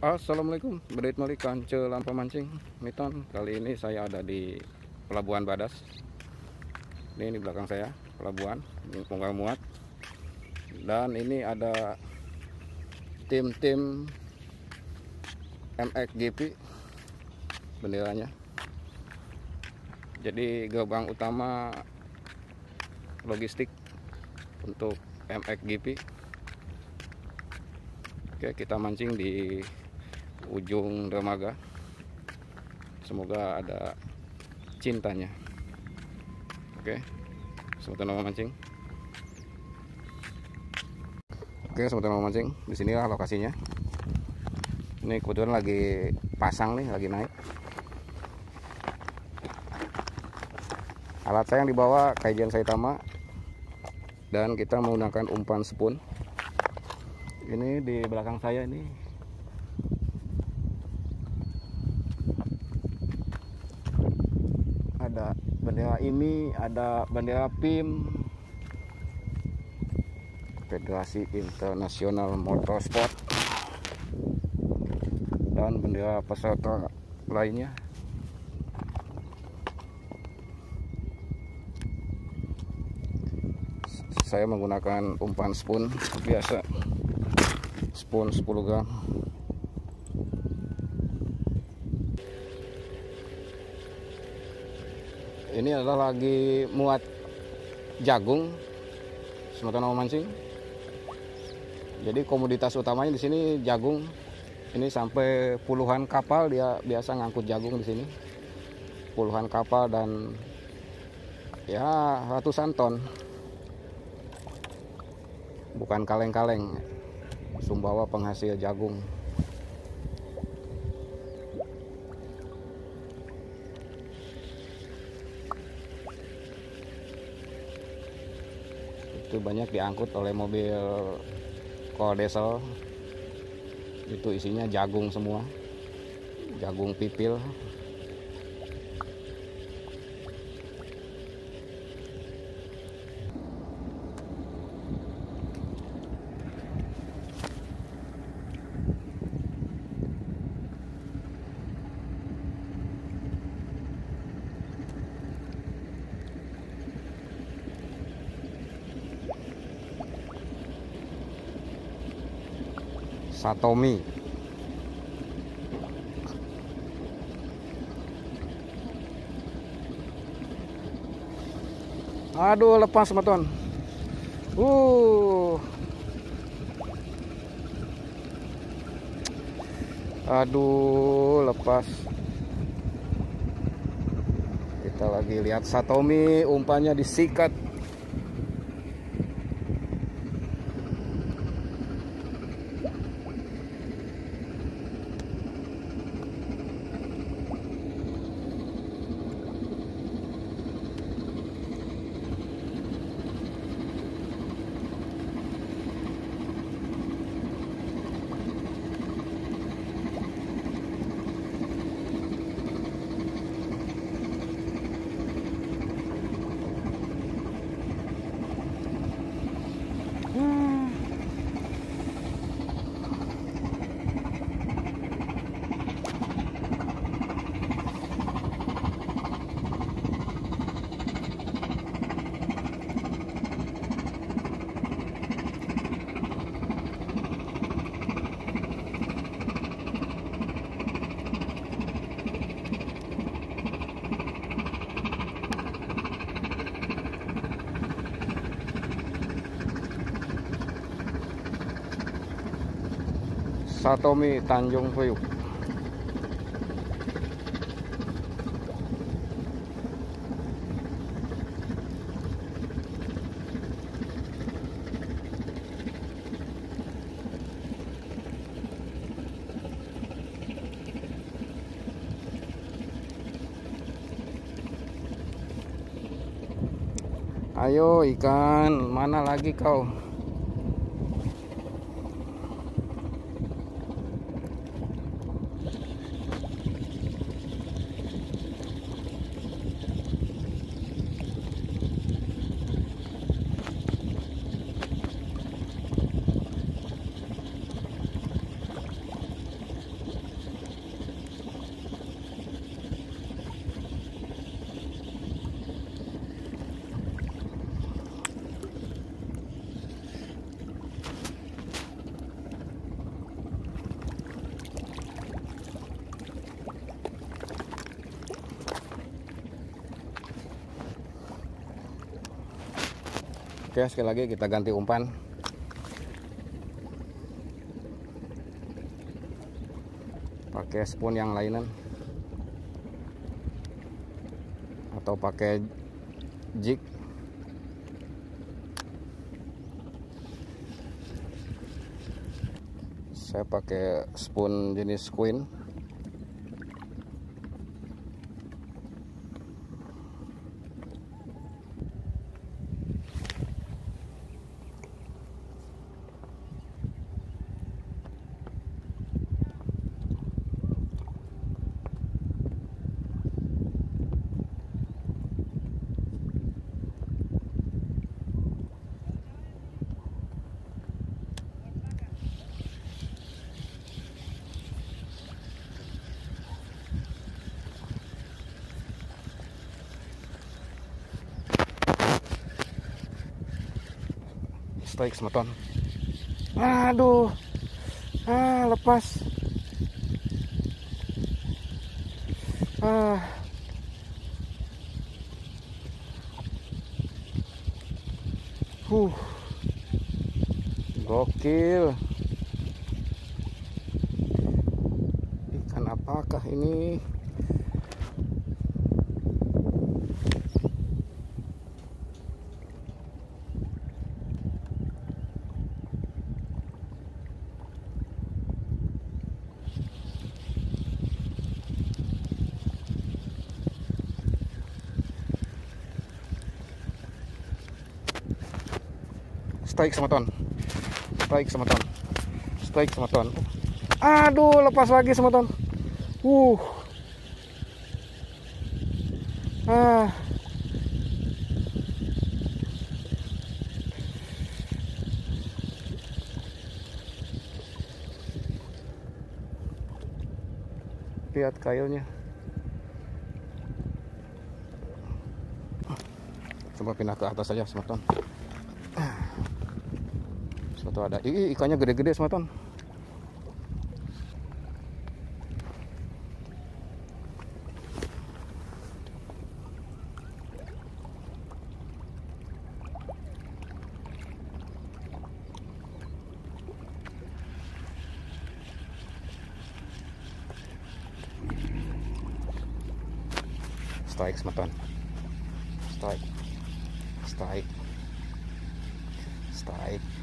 Assalamualaikum, Bedit Malik Kance Lampa Mancing Miton. Kali ini saya ada di Pelabuhan Badas. Ini di belakang saya, pelabuhan, ini Muat. Dan ini ada tim-tim MXGP benderanya. Jadi gerbang utama logistik untuk MXGP. Oke, kita mancing di ujung dermaga. Semoga ada cintanya. Oke semoga nama mancing. Oke semoga nama mancing. Di sinilah lokasinya. Ini kebetulan lagi pasang nih lagi naik. Alat saya yang dibawa kajian Saitama. Dan kita menggunakan umpan spoon ini di belakang saya ini ada bendera ini ada bendera PIM Federasi Internasional Motorsport dan bendera peserta lainnya. Saya menggunakan umpan spoon biasa spoon 10 gram ini adalah lagi muat jagung semata nama mancing. Jadi komoditas utamanya di sini jagung. Ini sampai puluhan kapal dia biasa ngangkut jagung di sini. Puluhan kapal dan ya ratusan ton. Bukan kaleng-kaleng Sumbawa penghasil jagung itu banyak diangkut oleh mobil kol diesel. Itu isinya jagung semua. Jagung pipil Satomi. Aduh lepas teman Uh. Aduh lepas. Kita lagi lihat Satomi umpannya disikat Satomi Tanjung Priuk Ayo ikan, mana lagi kau? Oke, sekali lagi kita ganti umpan. Pakai spoon yang lainan. Atau pakai jig. Saya pakai spoon jenis queen. Strike semeton aduh. Ah lepas. Ah. Huh. Gokil ikan apakah ini strike sama strike sama strike sama aduh lepas lagi sama uh. Ah. Lihat kayunya coba pindah ke atas saja semeton satu ada. Ih, ikannya gede-gede semeton strike semeton strike. Strike. Strike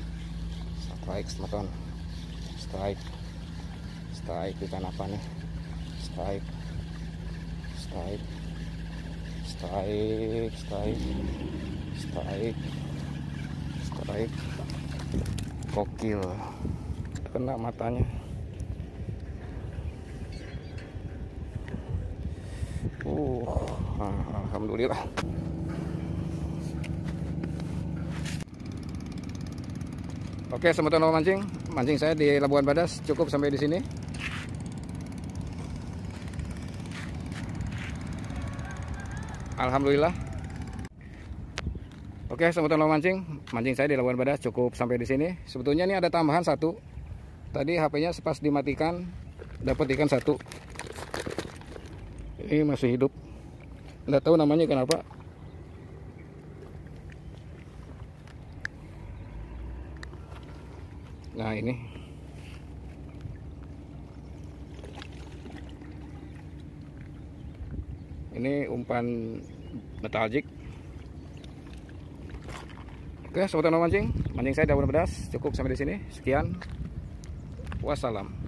strike semeton strike. Strike ikan apa nih? Strike. Strike. Strike strike. Strike. Strike. Kokil kena matanya. Uh alhamdulillah Oke, semeton mancing. Mancing saya di Labuan Badas cukup sampai di sini. Alhamdulillah. Oke, semeton mancing. Mancing saya di Labuan Badas cukup sampai di sini. Sebetulnya ini ada tambahan satu. Tadi HP-nya pas dimatikan dapat ikan satu. Ini masih hidup. Tidak tahu namanya kenapa. Nah ini. Ini umpan metalgic Oke sobat mancing Mancing saya daun pedas Cukup sampai di sini. Sekian. Wassalam